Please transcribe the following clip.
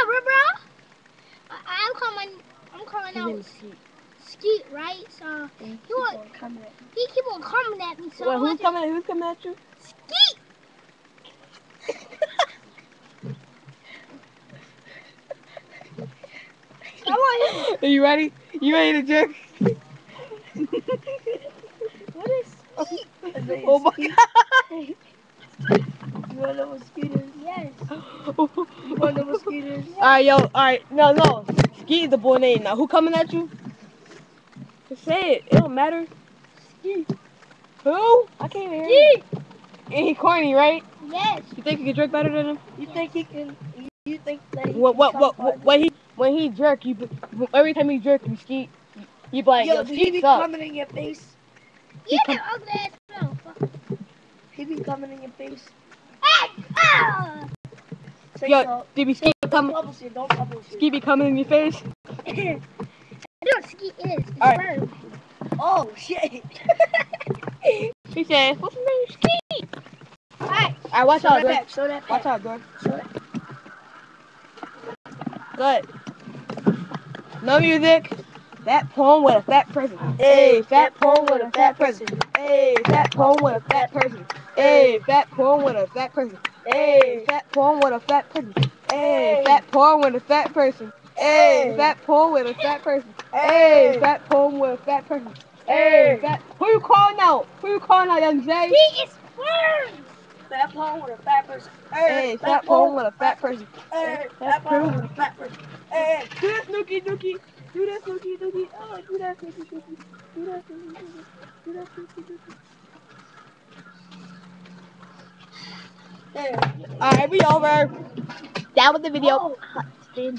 up, bro? I, I'm calling. I'm calling His out Skeet. Skeet, right? So He You want- keep on coming at me. he keep on coming at me. So Wait, who's just- coming? Who's coming at you? Skeet. I want. Are you ready? You ready to jerk? What is Skeet? His name Oh is my god. You wanna know what Skeet is? Yes. Know what Skeet is? Alright, yo, alright. No, no. Skeet is the boy name. Now, who coming at you? Just say it. It don't matter. Skeet. Who? I can't hear you. Skeet. And he corny, right? Yes. You think you can jerk better than him? You think he can? You think that he What, what, what, by what, when he, when he jerk, you, every time he jerk, you skeet. You like, Yo, yo, do he be skeet coming in your face? You that ugly ass. He be coming in your face. Ah! Yo, so. did be skeet Don't come. Don't it. skeet be coming in your face? I know what Skeet is. It's All right. Oh shit. She said, what's his name? Skeet. Alright. Alright, watch Show out, that back. Show that Watch out, girl. Show that. Good. No music. Fat poem with a fat person. Hey, fat poem with a fat person. Hey, fat poem with a fat person. Hey, fat poem with a fat person. Hey, fat poem with a fat person. Hey, fat poem with a fat person. Hey, fat poem with a fat person. Hey, fat poem with a fat person. Hey, fat. Who you calling out? Who you calling out, young Jay? He is first. Fat palm with a fat person. Hey, fat poem with a fat person. Hey, fat palm with a fat person. Hey. Do that, Snooky, Snooky. Do that, Snooky, Snooky. Oh, do that, Snooky, Snooky. Do that, Snooky, Snooky. Do that, Snooky, Snooky. Hey. Alright, we over. That was the video. Oh.